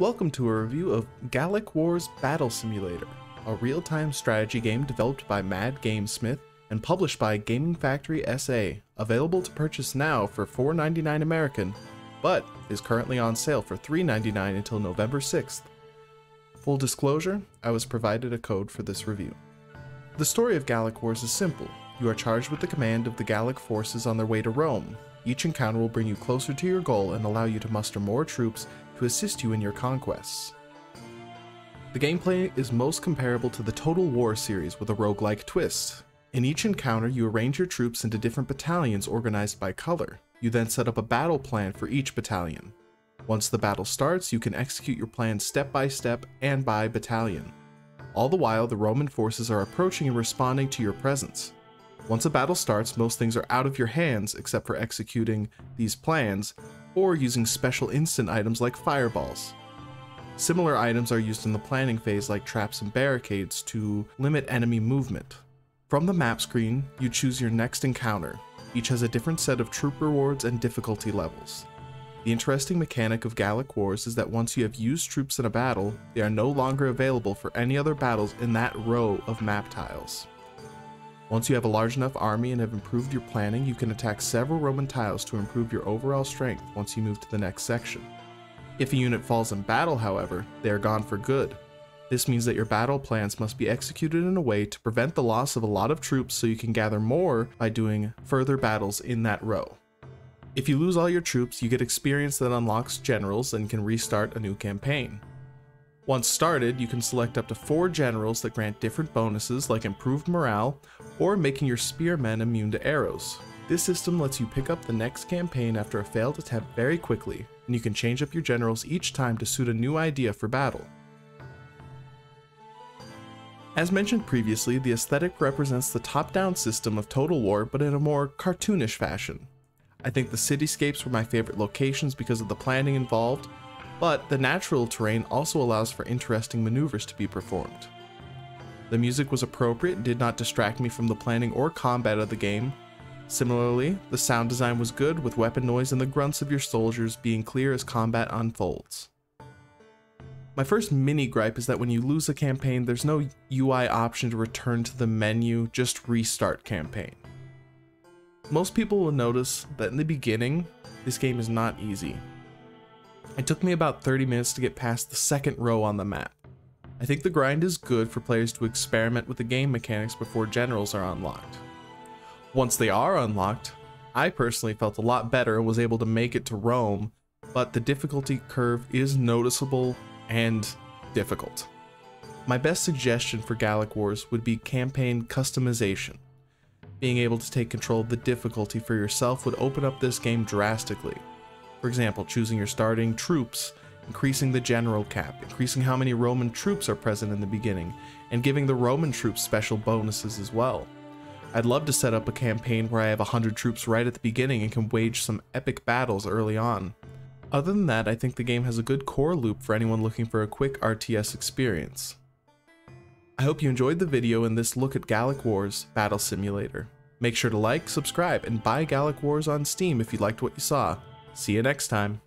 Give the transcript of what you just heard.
Welcome to a review of Gallic Wars Battle Simulator, a real-time strategy game developed by Mad Gamesmith and published by Gaming Factory SA, available to purchase now for $4.99 American, but is currently on sale for $3.99 until November 6th. Full disclosure, I was provided a code for this review. The story of Gallic Wars is simple. You are charged with the command of the Gallic forces on their way to Rome. Each encounter will bring you closer to your goal and allow you to muster more troops to assist you in your conquests. The gameplay is most comparable to the Total War series with a roguelike twist. In each encounter, you arrange your troops into different battalions organized by color. You then set up a battle plan for each battalion. Once the battle starts, you can execute your plan step by step and by battalion. All the while, the Roman forces are approaching and responding to your presence. Once a battle starts, most things are out of your hands except for executing these plans or using special instant items like fireballs. Similar items are used in the planning phase like traps and barricades to limit enemy movement. From the map screen, you choose your next encounter. Each has a different set of troop rewards and difficulty levels. The interesting mechanic of Gallic Wars is that once you have used troops in a battle, they are no longer available for any other battles in that row of map tiles. Once you have a large enough army and have improved your planning, you can attack several Roman tiles to improve your overall strength once you move to the next section. If a unit falls in battle, however, they are gone for good. This means that your battle plans must be executed in a way to prevent the loss of a lot of troops so you can gather more by doing further battles in that row. If you lose all your troops, you get experience that unlocks generals and can restart a new campaign. Once started, you can select up to 4 generals that grant different bonuses like improved morale or making your spearmen immune to arrows. This system lets you pick up the next campaign after a failed attempt very quickly, and you can change up your generals each time to suit a new idea for battle. As mentioned previously, the aesthetic represents the top-down system of Total War but in a more cartoonish fashion. I think the cityscapes were my favorite locations because of the planning involved, but the natural terrain also allows for interesting maneuvers to be performed. The music was appropriate and did not distract me from the planning or combat of the game. Similarly, the sound design was good with weapon noise and the grunts of your soldiers being clear as combat unfolds. My first mini gripe is that when you lose a campaign, there's no UI option to return to the menu, just restart campaign. Most people will notice that in the beginning, this game is not easy. It took me about 30 minutes to get past the second row on the map. I think the grind is good for players to experiment with the game mechanics before generals are unlocked. Once they are unlocked, I personally felt a lot better and was able to make it to Rome, but the difficulty curve is noticeable and difficult. My best suggestion for Gallic Wars would be campaign customization. Being able to take control of the difficulty for yourself would open up this game drastically. For example, choosing your starting troops, increasing the general cap, increasing how many Roman troops are present in the beginning, and giving the Roman troops special bonuses as well. I'd love to set up a campaign where I have 100 troops right at the beginning and can wage some epic battles early on. Other than that, I think the game has a good core loop for anyone looking for a quick RTS experience. I hope you enjoyed the video and this look at Gallic Wars Battle Simulator. Make sure to like, subscribe, and buy Gallic Wars on Steam if you liked what you saw. See you next time.